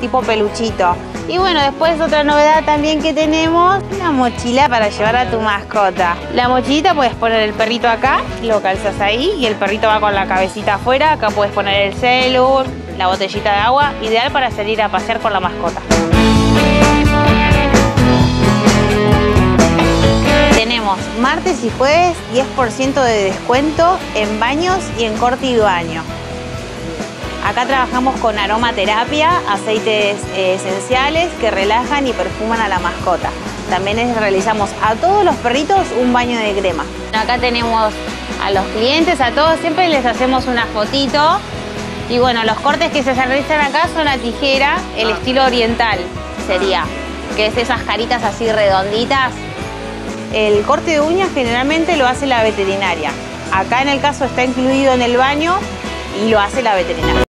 tipo peluchito. Y bueno, después otra novedad también que tenemos, una mochila para llevar a tu mascota. La mochilita puedes poner el perrito acá, lo calzas ahí y el perrito va con la cabecita afuera. Acá puedes poner el celu, la botellita de agua, ideal para salir a pasear con la mascota. Tenemos martes y jueves 10% de descuento en baños y en corte y baño. Acá trabajamos con aromaterapia, aceites eh, esenciales que relajan y perfuman a la mascota. También realizamos a todos los perritos un baño de crema. Acá tenemos a los clientes, a todos, siempre les hacemos una fotito. Y bueno, los cortes que se realizan acá son a tijera, el estilo oriental sería, que es esas caritas así redonditas. El corte de uñas generalmente lo hace la veterinaria. Acá en el caso está incluido en el baño y lo hace la veterinaria.